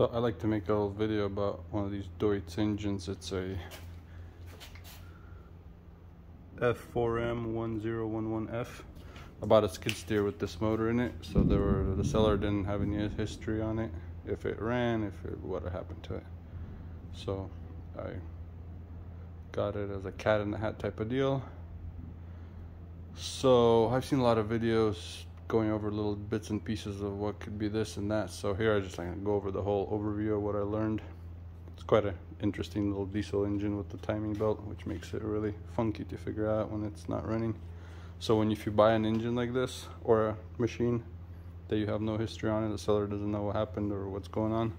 So I like to make a little video about one of these Deutz engines. It's a F4M1011F. I bought a skid steer with this motor in it, so there were, the seller didn't have any history on it, if it ran, if it, what happened to it. So I got it as a cat in the hat type of deal. So I've seen a lot of videos going over little bits and pieces of what could be this and that. So here I just like go over the whole overview of what I learned. It's quite an interesting little diesel engine with the timing belt, which makes it really funky to figure out when it's not running. So when if you buy an engine like this or a machine that you have no history on it, the seller doesn't know what happened or what's going on.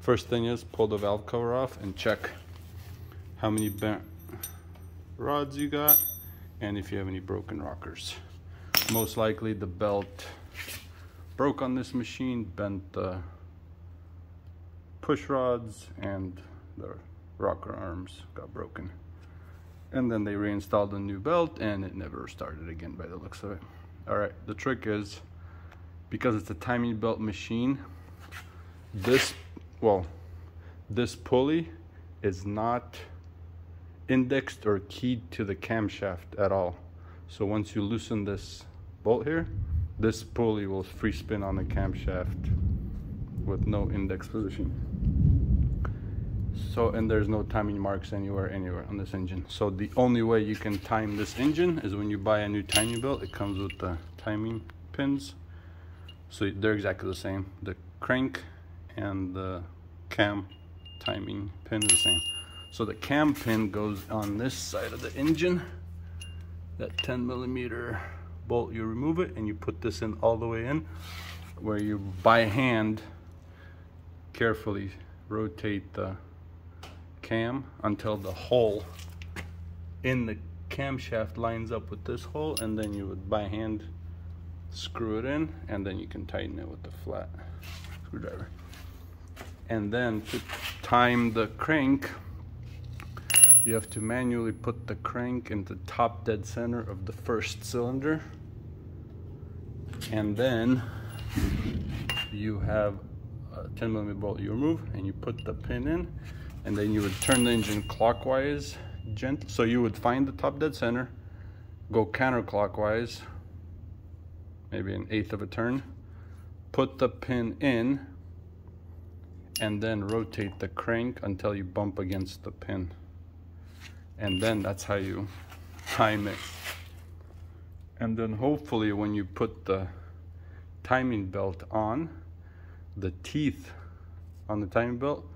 First thing is pull the valve cover off and check how many bent rods you got and if you have any broken rockers most likely the belt broke on this machine, bent the push rods and the rocker arms got broken. And then they reinstalled a new belt and it never started again by the looks of it. All right, the trick is because it's a timing belt machine, this, well, this pulley is not indexed or keyed to the camshaft at all. So once you loosen this bolt here, this pulley will free spin on the camshaft with no index position. So, and there's no timing marks anywhere, anywhere on this engine. So the only way you can time this engine is when you buy a new timing belt. It comes with the timing pins. So they're exactly the same. The crank and the cam timing pin is the same. So the cam pin goes on this side of the engine, that 10 millimeter bolt you remove it and you put this in all the way in where you by hand carefully rotate the cam until the hole in the camshaft lines up with this hole and then you would by hand screw it in and then you can tighten it with the flat screwdriver. And then to time the crank you have to manually put the crank in the top dead center of the first cylinder and then you have a 10 millimeter bolt you remove and you put the pin in and then you would turn the engine clockwise gentle so you would find the top dead center go counterclockwise maybe an eighth of a turn put the pin in and then rotate the crank until you bump against the pin. And then that's how you time it and then hopefully when you put the timing belt on the teeth on the timing belt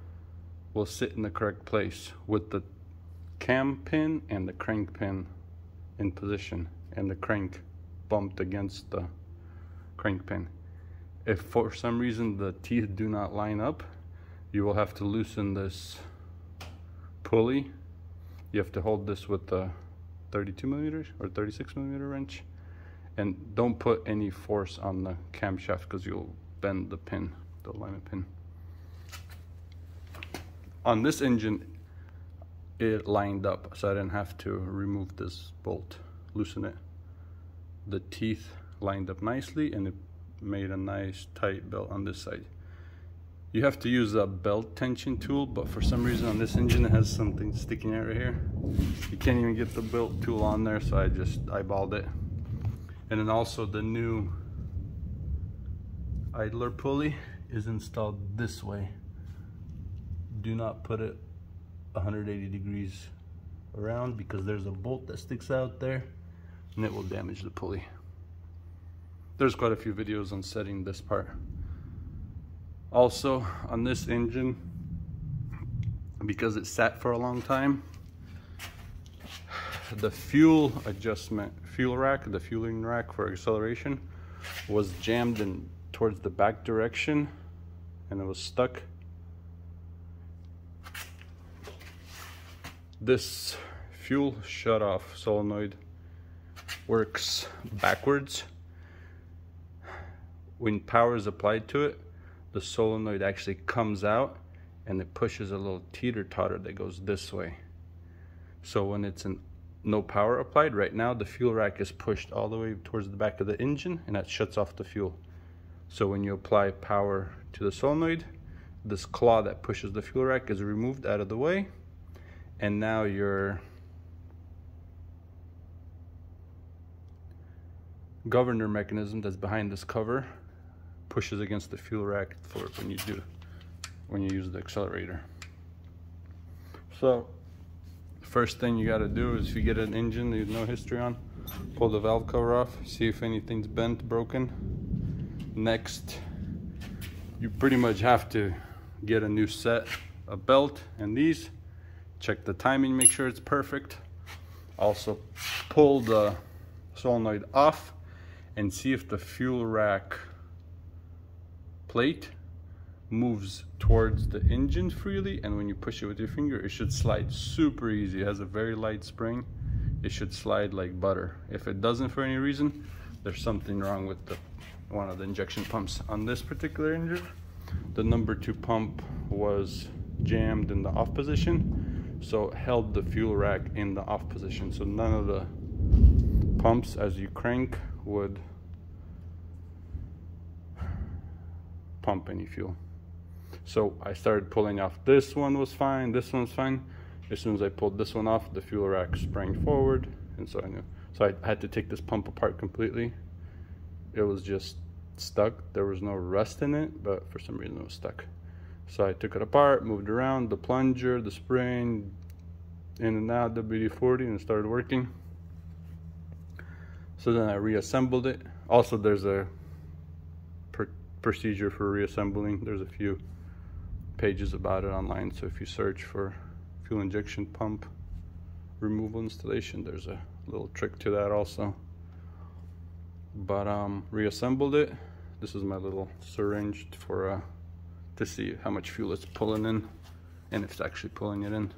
will sit in the correct place with the cam pin and the crank pin in position and the crank bumped against the crank pin. If for some reason the teeth do not line up you will have to loosen this pulley. You have to hold this with the 32 millimeters or 36 millimeter wrench and don't put any force on the camshaft because you'll bend the pin the alignment pin on this engine it lined up so I didn't have to remove this bolt loosen it the teeth lined up nicely and it made a nice tight belt on this side you have to use a belt tension tool, but for some reason on this engine it has something sticking out right here. You can't even get the belt tool on there, so I just eyeballed it. And then also the new idler pulley is installed this way. Do not put it 180 degrees around because there's a bolt that sticks out there and it will damage the pulley. There's quite a few videos on setting this part. Also on this engine, because it sat for a long time, the fuel adjustment, fuel rack, the fueling rack for acceleration was jammed in towards the back direction and it was stuck. This fuel shut off solenoid works backwards. When power is applied to it, the solenoid actually comes out and it pushes a little teeter totter that goes this way. So when it's in no power applied, right now the fuel rack is pushed all the way towards the back of the engine and that shuts off the fuel. So when you apply power to the solenoid, this claw that pushes the fuel rack is removed out of the way. And now your governor mechanism that's behind this cover pushes against the fuel rack for when you do when you use the accelerator. So first thing you got to do is if you get an engine have no history on, pull the valve cover off, see if anything's bent, broken. Next, you pretty much have to get a new set of belt and these. Check the timing, make sure it's perfect. Also pull the solenoid off and see if the fuel rack plate moves towards the engine freely and when you push it with your finger it should slide super easy. It has a very light spring. It should slide like butter. If it doesn't for any reason there's something wrong with the one of the injection pumps on this particular engine. The number two pump was jammed in the off position so it held the fuel rack in the off position. So none of the pumps as you crank would pump any fuel so I started pulling off. This one was fine, this one's fine. As soon as I pulled this one off, the fuel rack sprang forward. And so I knew. So I had to take this pump apart completely. It was just stuck. There was no rust in it, but for some reason it was stuck. So I took it apart, moved around, the plunger, the spring, in and out, WD-40, and started working. So then I reassembled it. Also, there's a procedure for reassembling. There's a few pages about it online. So if you search for fuel injection pump removal installation, there's a little trick to that also. But um, reassembled it. This is my little syringe for uh, to see how much fuel it's pulling in and if it's actually pulling it in.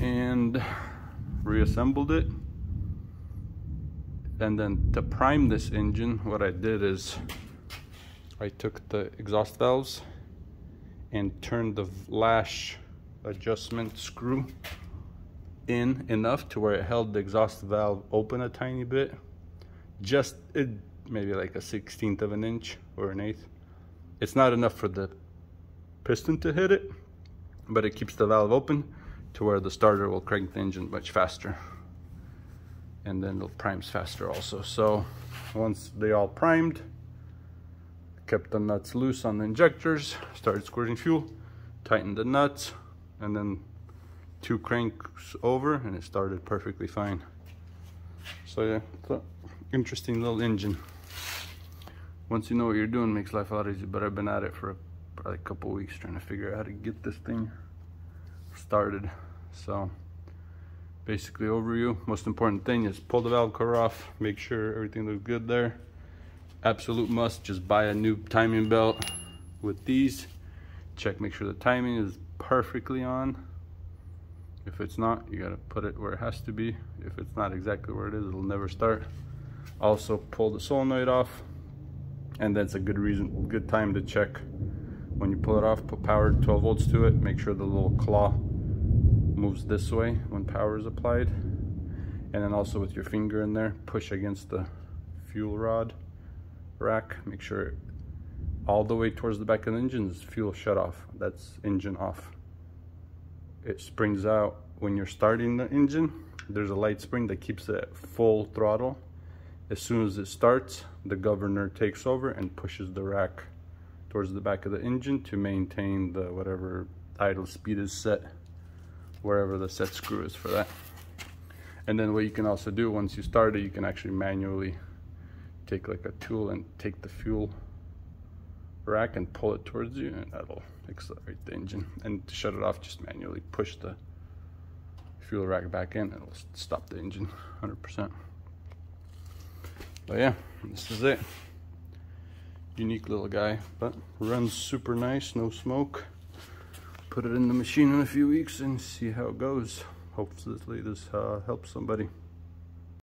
And reassembled it. And then to prime this engine, what I did is I took the exhaust valves and turn the lash adjustment screw in enough to where it held the exhaust valve open a tiny bit. Just it maybe like a 16th of an inch or an eighth. It's not enough for the piston to hit it but it keeps the valve open to where the starter will crank the engine much faster. And then it primes faster also. So once they all primed kept the nuts loose on the injectors, started squirting fuel, tightened the nuts, and then two cranks over and it started perfectly fine. So yeah, interesting little engine. Once you know what you're doing, makes life a lot easier, but I've been at it for probably a couple weeks trying to figure out how to get this thing started. So basically overview, most important thing is pull the valve cover off, make sure everything looks good there absolute must. Just buy a new timing belt with these. Check make sure the timing is perfectly on. If it's not you got to put it where it has to be. If it's not exactly where it is it'll never start. Also pull the solenoid off and that's a good reason good time to check. When you pull it off put power 12 volts to it. Make sure the little claw moves this way when power is applied. And then also with your finger in there push against the fuel rod rack, make sure all the way towards the back of the engine is fuel shut off. That's engine off. It springs out when you're starting the engine. There's a light spring that keeps it full throttle. As soon as it starts, the governor takes over and pushes the rack towards the back of the engine to maintain the whatever idle speed is set, wherever the set screw is for that. And then what you can also do once you start it, you can actually manually take like a tool and take the fuel rack and pull it towards you and that'll accelerate the engine. And to shut it off just manually push the fuel rack back in and it'll stop the engine 100% but yeah this is it. Unique little guy but runs super nice no smoke. Put it in the machine in a few weeks and see how it goes. Hopefully this uh, helps somebody